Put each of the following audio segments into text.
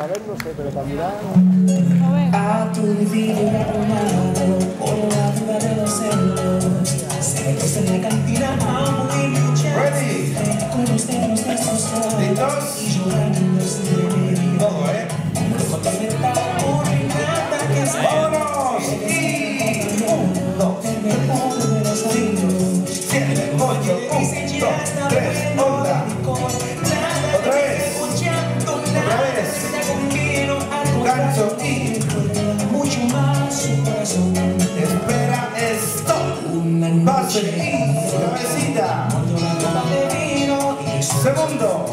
saber no sé, pero para. A tu por la vida de los celos, se en la cantina, amo y muchas Ready. los y llorando sin Todo, ¿eh? Con tu verdad, por mi nada que se ¡Vámonos! Y... Un, dos, los ocho, un, dos, tres. Gancho y... Mucho más su corazón. Espera. Una Base noche y cabecita. de vino Segundo.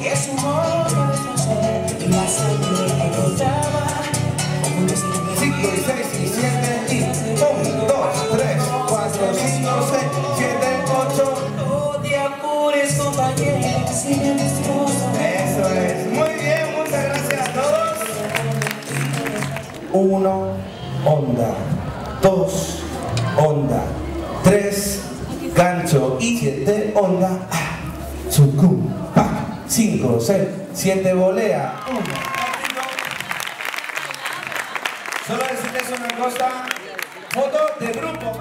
que su voz me destrozó y la sangre que brotaba un Cinco y seis y siete y... Un, dos, tres, cuatro, cinco, seis, siete, ocho. No te apures compañero si me 1, onda, 2, onda, 3, gancho. Y 7, onda, ah, sucum, 5, 6, 7, volea, 1. Solo decirles una cosa, foto de grupo.